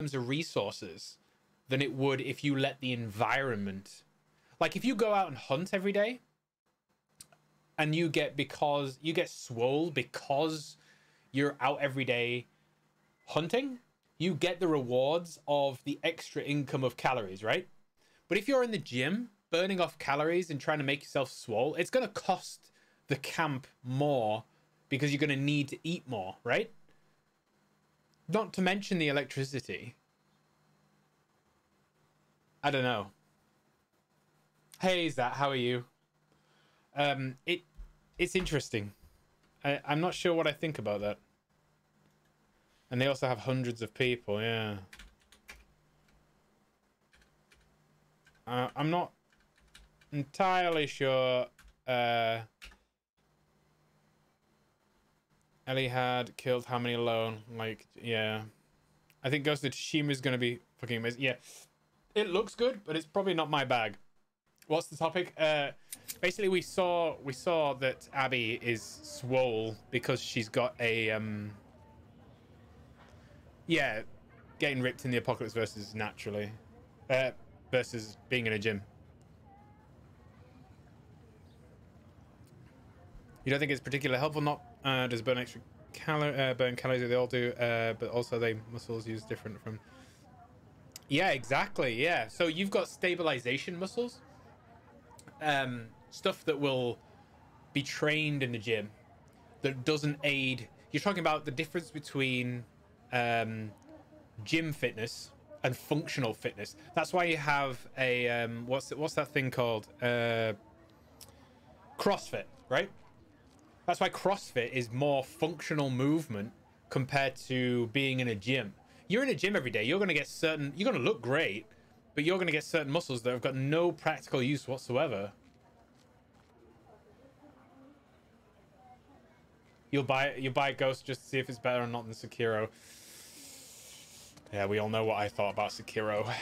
terms of resources than it would if you let the environment. Like if you go out and hunt every day and you get because you get swole because you're out every day hunting, you get the rewards of the extra income of calories, right? But if you're in the gym burning off calories and trying to make yourself swole, it's going to cost the camp more because you're going to need to eat more, right? Not to mention the electricity. I don't know. Hey, Zat, how are you? Um, it it's interesting. I, I'm not sure what I think about that. And they also have hundreds of people, yeah. Uh, I'm not entirely sure. Uh, Ellie had killed how many alone? Like, yeah. I think Ghost of Tsushima is going to be fucking amazing. Yeah. It looks good, but it's probably not my bag. What's the topic? Uh, basically, we saw we saw that Abby is swole because she's got a um. Yeah, getting ripped in the apocalypse versus naturally, uh, versus being in a gym. You don't think it's particularly helpful? Not uh, does burn extra uh, burn calories they all do, uh, but also they muscles use different from. Yeah, exactly. Yeah, so you've got stabilization muscles, um, stuff that will be trained in the gym, that doesn't aid. You're talking about the difference between um, gym fitness and functional fitness. That's why you have a um, what's what's that thing called? Uh, CrossFit, right? That's why CrossFit is more functional movement compared to being in a gym. You're in a gym every day. You're going to get certain. You're going to look great, but you're going to get certain muscles that have got no practical use whatsoever. You'll buy you'll buy Ghost just to see if it's better or not than Sekiro. Yeah, we all know what I thought about Sekiro.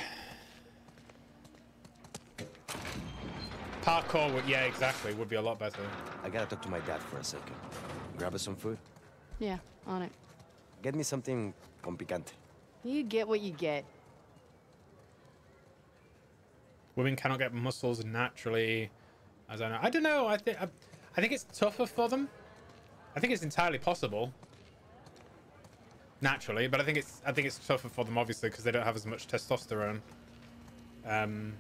Parkour would, yeah, exactly, would be a lot better. I gotta talk to my dad for a second. Grab us some food. Yeah, on it. Get me something con picante. You get what you get. Women cannot get muscles naturally, as I know. I don't know. I think I, I think it's tougher for them. I think it's entirely possible. Naturally, but I think it's I think it's tougher for them obviously because they don't have as much testosterone. Um,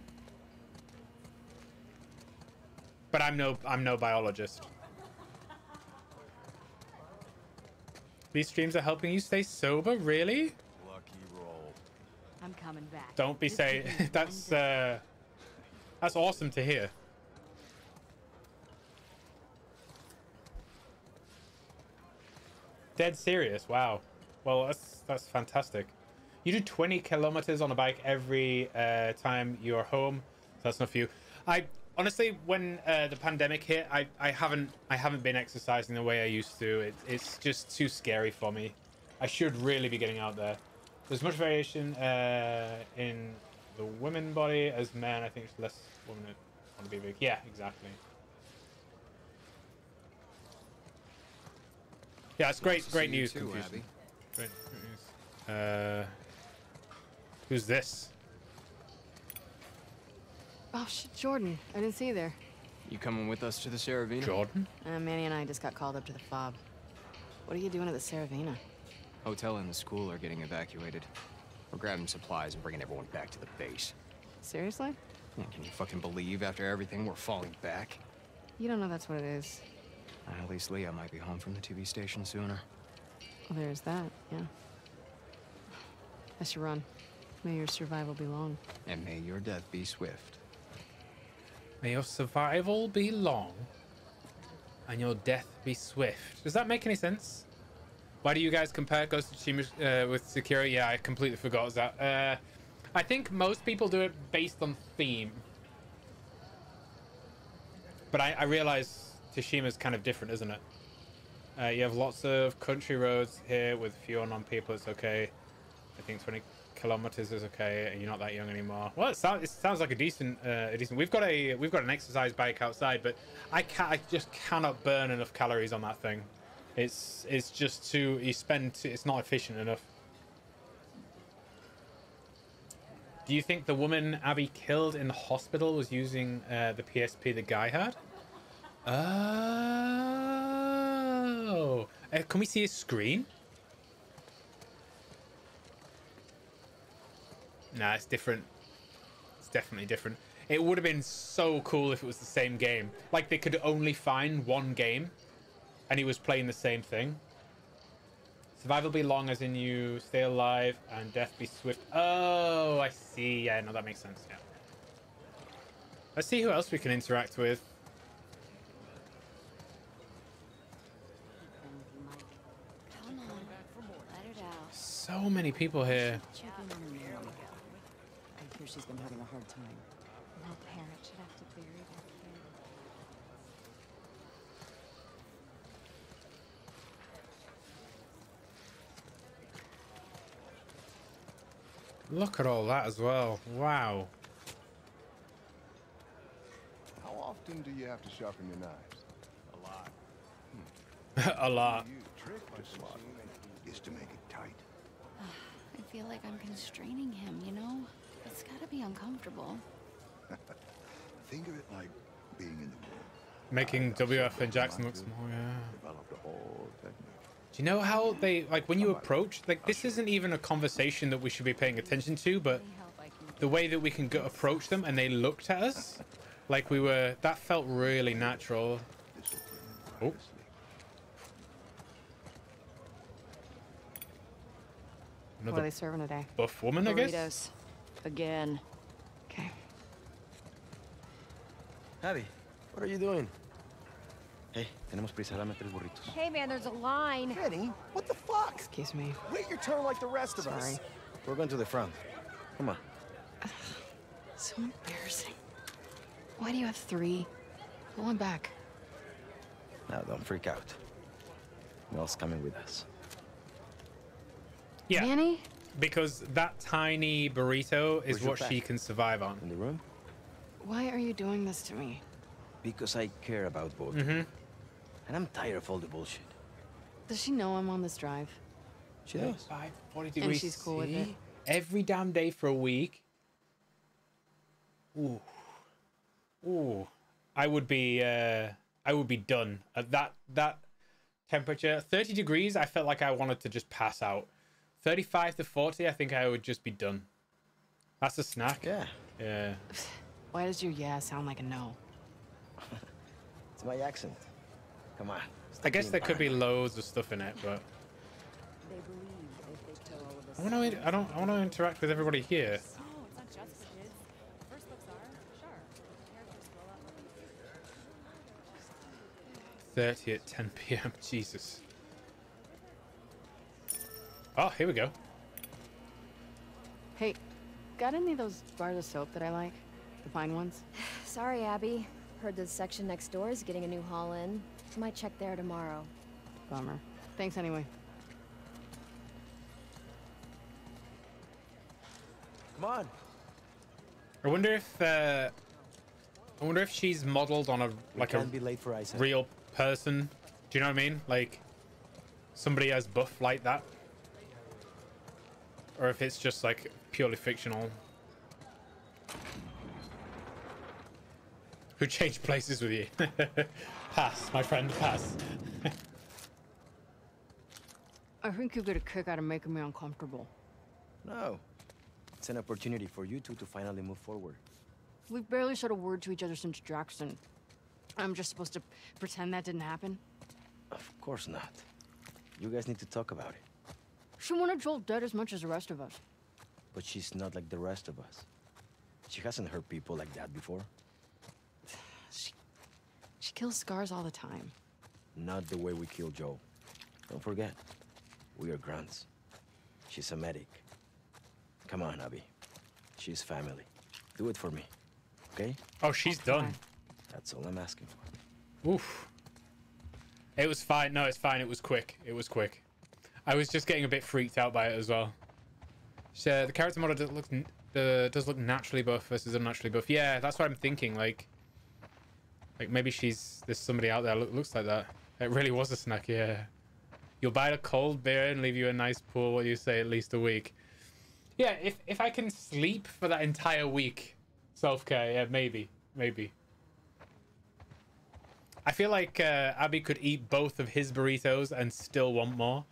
but I'm no I'm no biologist. These streams are helping you stay sober, really? Lucky roll. I'm coming back. Don't be This saying that's uh that's awesome to hear. Dead serious. Wow. Well, that's that's fantastic. You do 20 kilometers on a bike every uh, time you're home. That's not for you. I honestly, when uh, the pandemic hit, I, I haven't I haven't been exercising the way I used to. It, it's just too scary for me. I should really be getting out there. There's much variation uh, in the women body as men. I think it's less women that want to be big. Yeah, exactly. Yeah, it's great. Great news. too, Confucius. Abby. Great, great news. Uh, who's this? Oh shit, Jordan. I didn't see you there. You coming with us to the Saravina? Jordan. Uh, Manny and I just got called up to the FOB. What are you doing at the Saravina? Hotel and the school are getting evacuated. We're grabbing supplies and bringing everyone back to the base. Seriously? Yeah, Can you fucking believe after everything we're falling back? You don't know that's what it is. Uh, At least Leah might be home from the TV station sooner. Well, there's that, yeah. I should run. May your survival be long. And may your death be swift. May your survival be long and your death be swift. Does that make any sense? Why do you guys compare Ghost of Tsushima uh, with Sekiro? Yeah, I completely forgot that. Uh, I think most people do it based on theme. But I, I realize Tsushima's kind of different, isn't it? Uh, you have lots of country roads here with few unknown people. It's okay. I think 20 kilometers is okay, and you're not that young anymore. Well, it sounds it sounds like a decent uh, a decent. We've got a we've got an exercise bike outside, but I can't. I just cannot burn enough calories on that thing. It's it's just too. You spend. Too, it's not efficient enough. Do you think the woman Abby killed in the hospital was using uh, the PSP the guy had? Oh. Uh, can we see his screen? Nah, it's different. It's definitely different. It would have been so cool if it was the same game. Like they could only find one game and he was playing the same thing. Survival be long as in you stay alive and death be swift. Oh, I see. Yeah, no, that makes sense. Yeah. Let's see who else we can interact with. Come on, let it out. So many people here. On her mom. I hear she's been having a hard time. No parent should have to bury their kid. Look at all that as well. Wow. How often do you have to sharpen your knives? A lot. Hmm. You trick to is to make it tight. I feel like I'm constraining him, you know? It's gotta be uncomfortable. Think of it like being in the womb. Making WLF and Jackson look small, yeah. Develop the whole technique. Do you know how they, like, when you approach, like, this isn't even a conversation that we should be paying attention to, but Any help I can the way that we can go approach them and they looked at us, like we were, that felt really natural. This will bring you right Oh. to sleep. What are they serving today? buff woman, I guess? Burritos. Again. Okay. Abby, what are you doing? Hey, tenemos prisa, dame tres burritos. Hey man, there's a line. Penny, what the fuck? Excuse me. Wait your turn like the rest of Sorry. us. We're going to the front. Come on. So embarrassing. Why do you have three? Go on back. Now, don't freak out. Mel's coming with us. Yeah, Manny? Because that tiny burrito is Where's what she can survive on. In the room? Why are you doing this to me? Because I care about both. Mm-hmm. And I'm tired of all the bullshit. Does she know I'm on this drive? She does. 35, 40 degrees she's cool with it. Every damn day for a week. Ooh. Ooh. I would be uh I would be done at that that temperature. 30 degrees, I felt like I wanted to just pass out. 35 to 40, I think I would just be done. That's a snack. Yeah, Yeah. Why does your yeah sound like a no? it's my accent. Come on. I guess there could be loads of stuff in it, but They believe if they kill all of us. I want to I don't I want to interact with everybody here. Oh, it's not just for Oh, here we go. Hey, got any of those bars of soap that I like? The fine ones? Sorry, Abby. Heard the section next door is getting a new haul in. Might check there tomorrow. Bummer. Thanks anyway. Come on. I wonder if uh, I wonder if she's modeled on a like a be late for real person. Do you know what I mean? Like somebody as buff like that, or if it's just like purely fictional. Who changed places with you? pass, my friend, pass. I think you get a kick out of making me uncomfortable. No. It's an opportunity for you two to finally move forward. We've barely said a word to each other since Jackson. I'm just supposed to pretend that didn't happen? Of course not. You guys need to talk about it. She wanted Joel dead as much as the rest of us. But she's not like the rest of us. She hasn't hurt people like that before. She, she kills scars all the time. Not the way we kill Joel. Don't forget, we are grunts. She's a medic. Come on, Abby. She's family. Do it for me, okay? Oh, she's done. Fine. That's all I'm asking for. Oof. It was fine. No, it's fine. It was quick. It was quick. I was just getting a bit freaked out by it as well. So the character model does look uh, does look naturally buff versus unnaturally buff. Yeah, that's what I'm thinking. Like, like maybe she's there's somebody out there look, looks like that. It really was a snack. Yeah. You'll buy a cold beer and leave you a nice pool. What do you say? At least a week. Yeah, if if I can sleep for that entire week, self care. Yeah, maybe, maybe. I feel like uh, Abby could eat both of his burritos and still want more.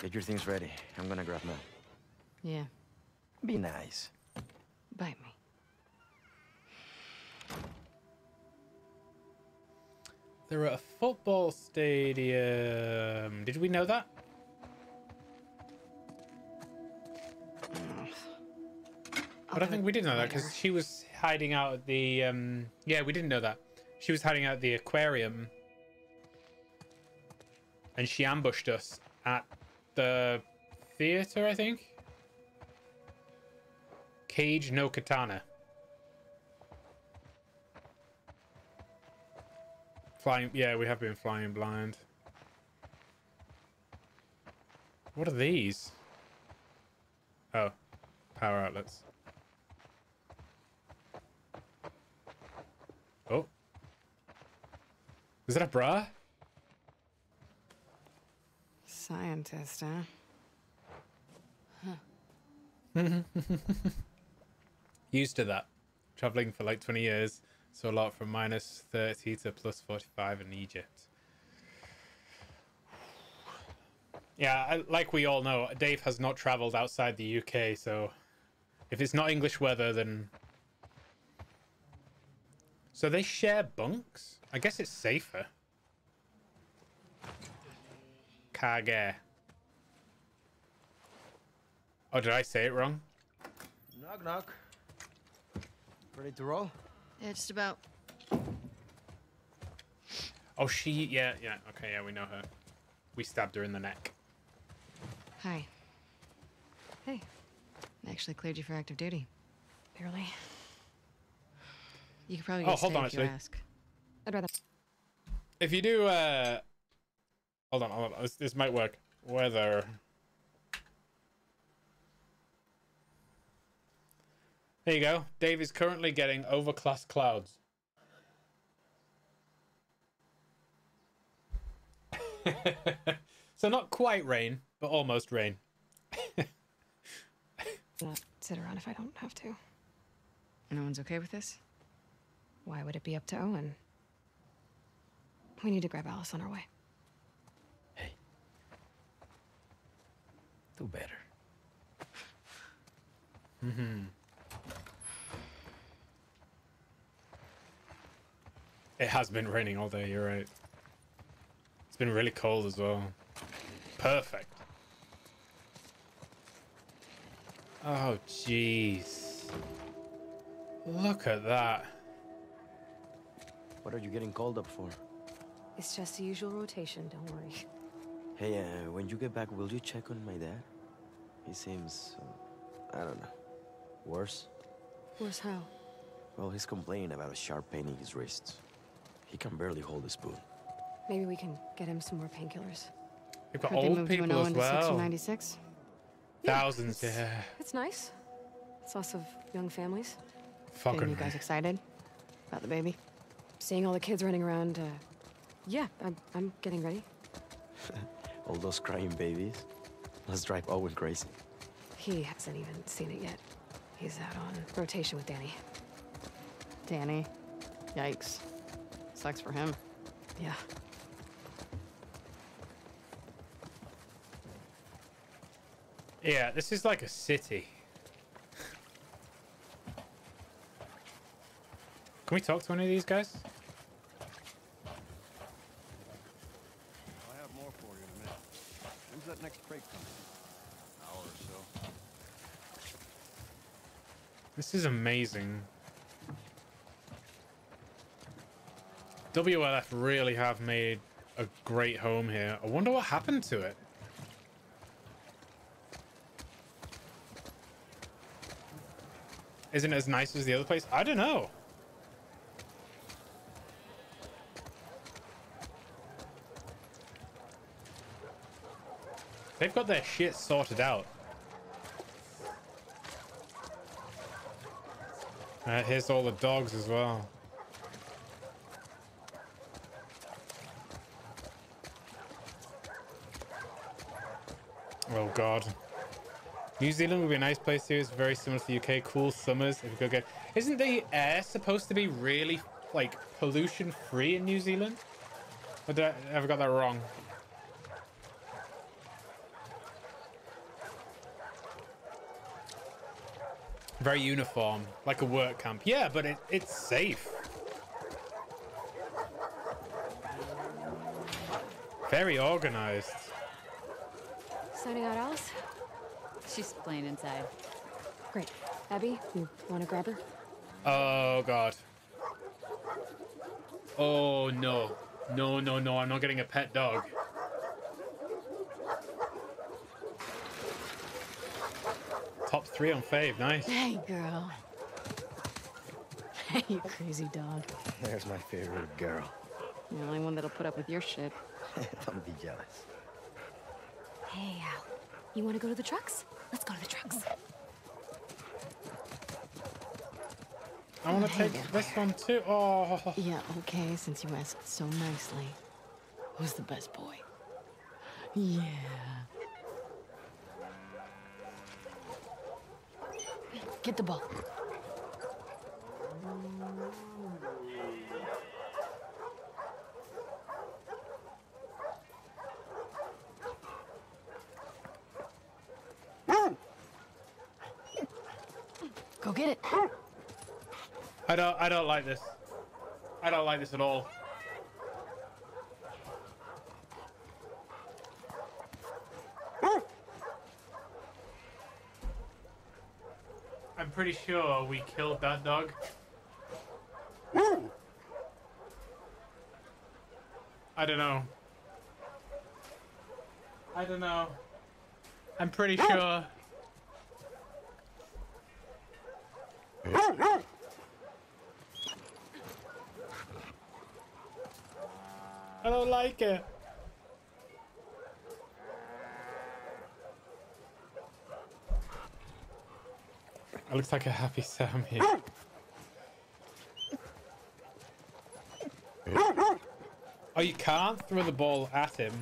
Get your things ready. I'm gonna grab Mel. Yeah, Be nice. bite me. They're at a football stadium. Did we know that? But I think we did know that because she was hiding out at the. Um, yeah, we didn't know that. She was hiding out at the aquarium. And she ambushed us at the theater, I think. Cage no katana. Flying, yeah, we have been flying blind. What are these? Oh, power outlets. Oh. Is that a bra? Scientist, huh? Used to that. Traveling for like 20 years. So a lot from minus 30 to plus 45 in Egypt. Yeah, I- like we all know, Dave has not traveled outside the UK, so if it's not English weather, then. So they share bunks? I guess it's safer. Kage. Oh, did I say it wrong? Knock knock. Ready to roll? Yeah, just about. Oh, she. Yeah, yeah. Okay, yeah, we know her. We stabbed her in the neck. Hi. Hey. I actually cleared you for active duty. Barely. You could probably Oh, get hold on, if you ask. I'd rather. If you do, uh, hold on, hold on. This, this might work. Weather. There you go. Dave is currently getting overcast clouds. so not quite rain, but almost rain. Not sit around if I don't have to. No one's okay with this? Why would it be up to Owen? We need to grab Alice on our way. Do better. Mm-hmm. It has been raining all day, you're right. It's been really cold as well. Perfect. Oh, jeez. Look at that. What are you getting called up for? It's just the usual rotation, don't worry. Hey, uh, when you get back, will you check on my dad? He seems, uh, I don't know, worse. Worse how? Well, he's complaining about a sharp pain in his wrists. He can barely hold a spoon. Maybe we can get him some more painkillers. You've got Heard old moved you and people as to Section well. 96? Thousands, yeah. It's nice. It's lots of young families. Fucking Getting you guys excited about the baby? Seeing all the kids running around, uh, yeah, I'm, I'm getting ready. All those crying babies. Let's drive Owen crazy. He hasn't even seen it yet. He's out on rotation with Danny. Danny. Yikes. Sucks for him. Yeah. Yeah, this is like a city. Can we talk to any of these guys? I have more for you in a minute. When's that next crate coming? Hour or so. This is amazing. WLF really have made a great home here. I wonder what happened to it. Isn't it as nice as the other place? I don't know. They've got their shit sorted out. Uh, here's all the dogs as well. Oh god. New Zealand would be a nice place to. It's very similar to the UK. Cool summers. If you go get. Isn't the air supposed to be really like pollution free in New Zealand? Or did I I got that wrong? Very uniform, like a work camp. Yeah, but it, it's safe. Very organized. Signing out Alice? She's playing inside. Great. Abby, you want to grab her? Oh god. Oh no. No, no, no, I'm not getting a pet dog. Top three on fave, nice. Hey, girl. Hey, you crazy dog. There's my favorite girl. The only one that'll put up with your shit. Don't be jealous. Hey, Al. You want to go to the trucks? Let's go to the trucks. I want to take there. this one too. Oh, Yeah, okay, since you asked so nicely. Who's the best boy? Yeah. Get the ball. Go get it. I don't. I don't like this. I don't like this at all. I'm pretty sure we killed that dog. I don't know. I don't know. I'm pretty sure. I don't like it. Looks like a happy Sam here. Oh, you can't throw the ball at him.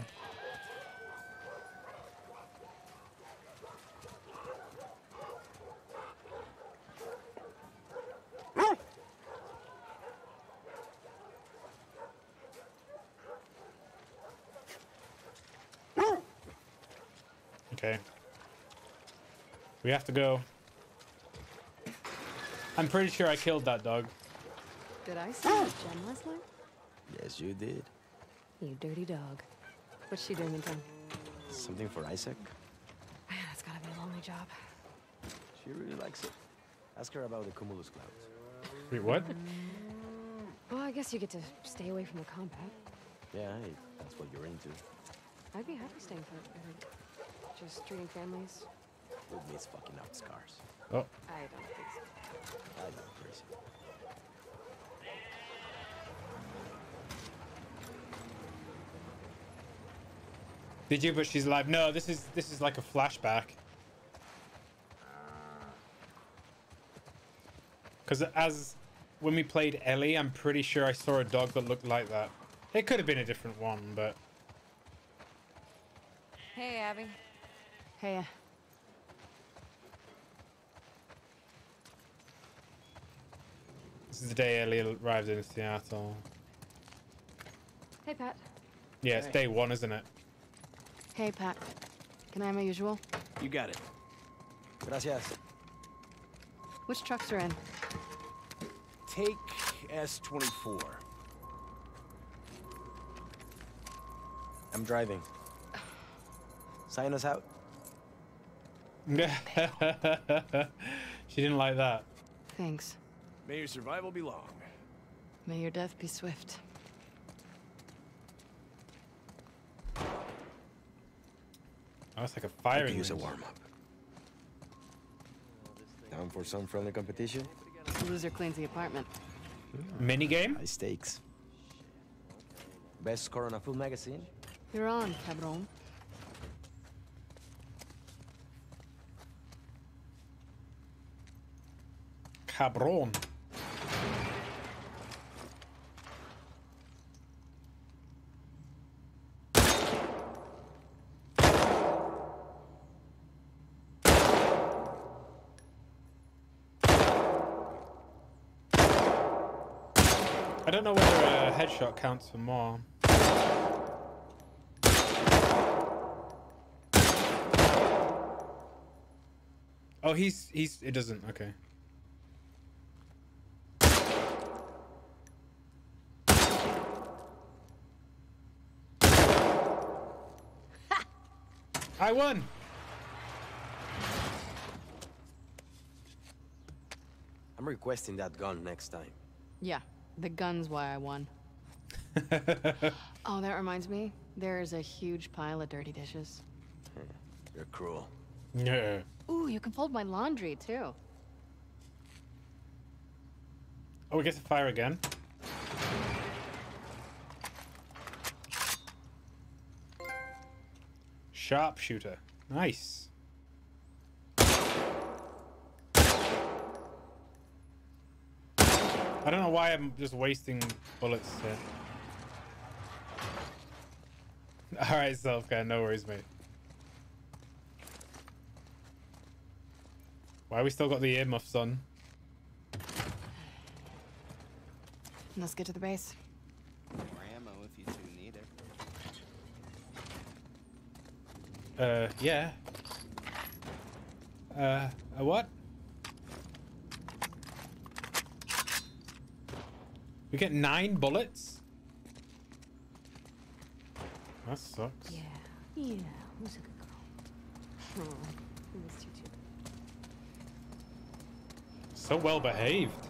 Okay. We have to go. I'm pretty sure I killed that dog. Did I see ah! that gem last night? Yes, you did. You dirty dog. What's she doing in town? Something for Isaac? Man, that's gotta be a lonely job. She really likes it. Ask her about the cumulus clouds. Wait, what? Mm, well, I guess you get to stay away from the combat. Yeah, hey, that's what you're into. I'd be happy staying for I heard. Just treating families. Would miss fucking out scars. Oh, I don't think so. I know, crazy. did you? But she's alive. No, this is this is like a flashback. Uh. Because as when we played Ellie, I'm pretty sure I saw a dog that looked like that. It could have been a different one, but Hey, Abby. Hey, this is the day Ellie arrived in Seattle. Hey, Pat. Yeah, it's day one, isn't it? hey, Pat. Can I have my usual? You got it. Gracias. Which trucks are in? Take S24. I'm driving. Sign us out. she didn't like that. Thanks. May your survival be long. May your death be swift. Oh, it's like a firing. could use a range. warm-up. Down for some friendly competition? The loser cleans the apartment. Mini game? High stakes. Best score on a full magazine? You're on, cabron. Cabron. Don't know whether a headshot counts for more. Oh, he's he's it doesn't. Okay. I won. I'm requesting that gun next time. Yeah, the gun's why I won. Oh, that reminds me. There is a huge pile of dirty dishes. Hmm. You're cruel. Yeah. Ooh, you can fold my laundry too. Oh, we get to fire again. Sharpshooter. Nice. I don't know why I'm just wasting bullets here. Alright, self-care, no worries, mate. Why we still got the earmuffs on? Let's get to the base. More ammo if you two need it. Uh, yeah. Uh, a what? We get nine bullets? That sucks. Yeah, yeah, who's a good girl? Oh, I missed you too. So well behaved.